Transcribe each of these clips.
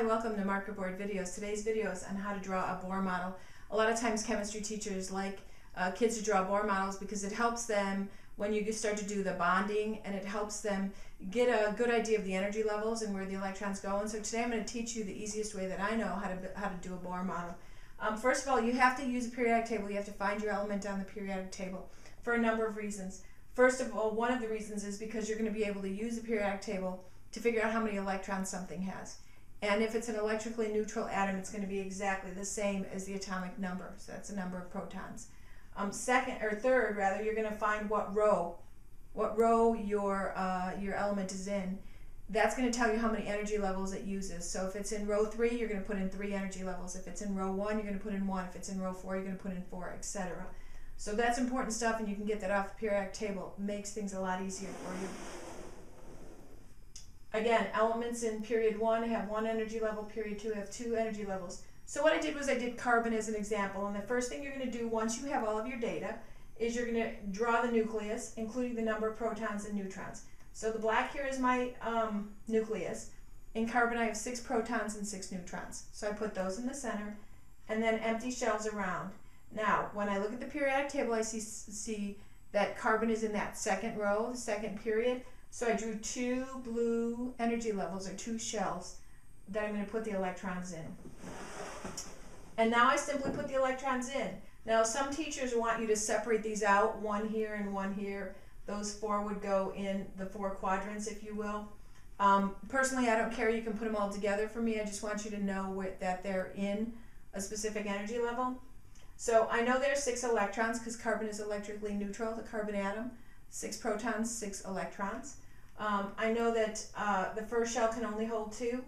Hi, welcome to Marker Board Videos. Today's video is on how to draw a Bohr model. A lot of times chemistry teachers like uh, kids to draw Bohr models because it helps them when you start to do the bonding and it helps them get a good idea of the energy levels and where the electrons go. And so today I'm going to teach you the easiest way that I know how to, how to do a Bohr model. Um, first of all, you have to use a periodic table. You have to find your element on the periodic table for a number of reasons. First of all, one of the reasons is because you're going to be able to use the periodic table to figure out how many electrons something has. And if it's an electrically neutral atom, it's going to be exactly the same as the atomic number. So that's the number of protons. Um, second or third, rather, you're going to find what row, what row your uh, your element is in. That's going to tell you how many energy levels it uses. So if it's in row three, you're going to put in three energy levels. If it's in row one, you're going to put in one. If it's in row four, you're going to put in four, etc. So that's important stuff, and you can get that off the periodic table. It makes things a lot easier for you. Again, elements in period one have one energy level, period two have two energy levels. So what I did was I did carbon as an example, and the first thing you're going to do once you have all of your data is you're going to draw the nucleus, including the number of protons and neutrons. So the black here is my um, nucleus. In carbon, I have six protons and six neutrons. So I put those in the center, and then empty shells around. Now, when I look at the periodic table, I see, see that carbon is in that second row, the second period. So I drew two blue energy levels, or two shells, that I'm going to put the electrons in. And now I simply put the electrons in. Now some teachers want you to separate these out, one here and one here. Those four would go in the four quadrants, if you will. Um, personally, I don't care. You can put them all together for me. I just want you to know that they're in a specific energy level. So I know there's six electrons because carbon is electrically neutral, the carbon atom. Six protons, six electrons. Um, I know that uh, the first shell can only hold two,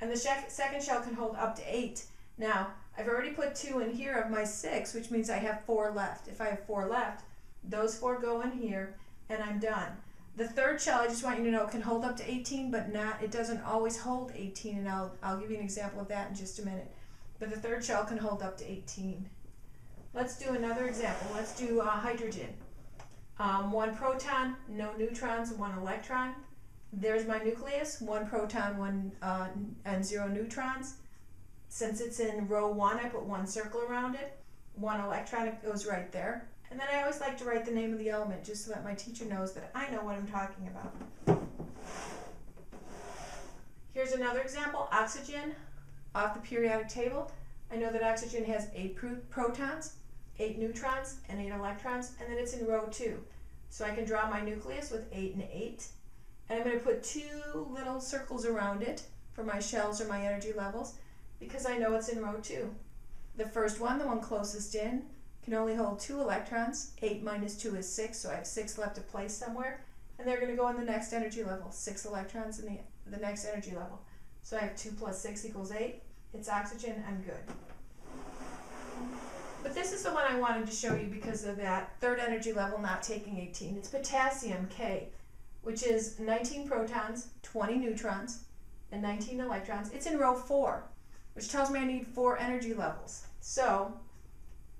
and the second shell can hold up to eight. Now, I've already put two in here of my six, which means I have four left. If I have four left, those four go in here, and I'm done. The third shell, I just want you to know, can hold up to 18, but not, it doesn't always hold 18, and I'll, I'll give you an example of that in just a minute. But the third shell can hold up to 18. Let's do another example. Let's do uh, hydrogen. Um, one proton, no neutrons, one electron. There's my nucleus, one proton, one uh, and zero neutrons. Since it's in row one, I put one circle around it. One electron it goes right there. And then I always like to write the name of the element just so that my teacher knows that I know what I'm talking about. Here's another example, oxygen off the periodic table. I know that oxygen has eight protons, eight neutrons, and eight electrons, and then it's in row two. So I can draw my nucleus with eight and eight. And I'm going to put two little circles around it for my shells or my energy levels because I know it's in row two. The first one, the one closest in, can only hold two electrons. Eight minus two is six, so I have six left to place somewhere. And they're going to go in the next energy level, six electrons in the, the next energy level. So I have two plus six equals eight. It's oxygen, I'm good. But this is the one I wanted to show you because of that third energy level not taking 18. It's potassium, K, which is 19 protons, 20 neutrons, and 19 electrons. It's in row 4, which tells me I need four energy levels. So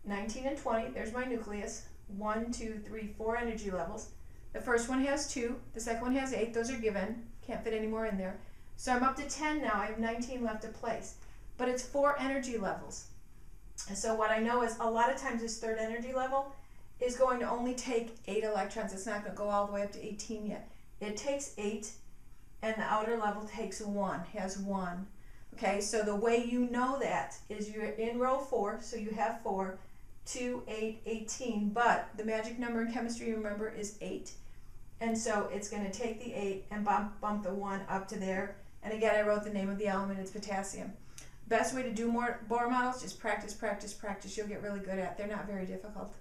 19 and 20, there's my nucleus. One, two, three, four energy levels. The first one has 2, the second one has 8. Those are given. Can't fit any more in there. So I'm up to 10 now. I have 19 left to place. But it's four energy levels. So what I know is a lot of times this third energy level is going to only take 8 electrons. It's not going to go all the way up to 18 yet. It takes 8 and the outer level takes 1, has 1. Okay, so the way you know that is you're in row 4, so you have 4, 2, 8, 18, but the magic number in chemistry, remember, is 8. And so it's going to take the 8 and bump, bump the 1 up to there. And again, I wrote the name of the element, it's potassium. Best way to do more Bohr models, just practice, practice, practice. You'll get really good at. They're not very difficult.